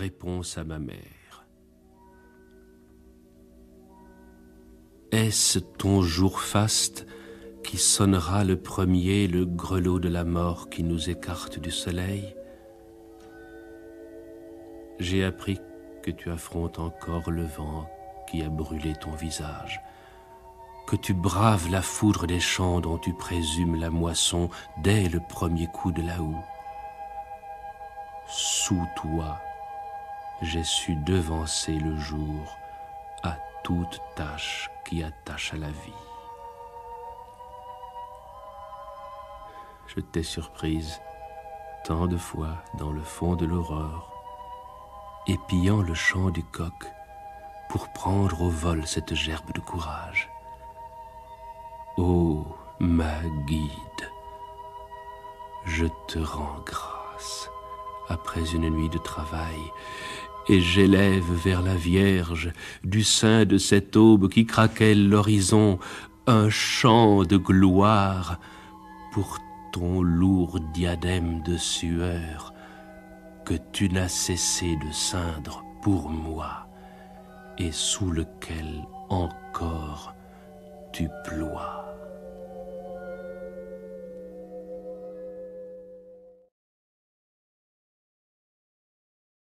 réponse à ma mère. Est-ce ton jour faste qui sonnera le premier le grelot de la mort qui nous écarte du soleil? J'ai appris que tu affrontes encore le vent qui a brûlé ton visage, que tu braves la foudre des champs dont tu présumes la moisson dès le premier coup de la houe. Sous toi, j'ai su devancer le jour à toute tâche qui attache à la vie. Je t'ai surprise tant de fois dans le fond de l'aurore, épillant le chant du coq pour prendre au vol cette gerbe de courage. Ô ma guide, je te rends grâce après une nuit de travail, et j'élève vers la Vierge, du sein de cette aube qui craquait l'horizon, un chant de gloire pour ton lourd diadème de sueur que tu n'as cessé de ceindre pour moi et sous lequel encore tu ploies.